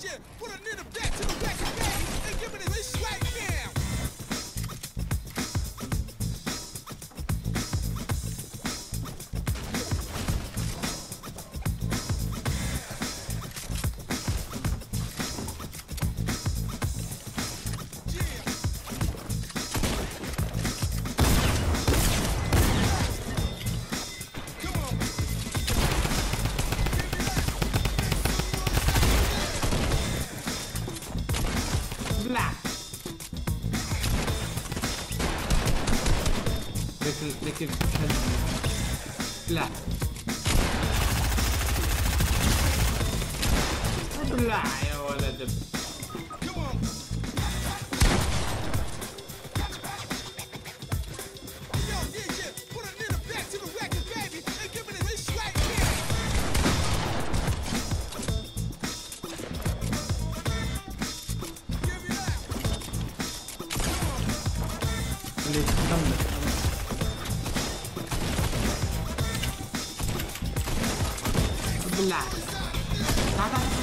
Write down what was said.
Put a end of that to the بلع لكن لكن بلع بلع يا ولد 플레이 감사합니다. Black.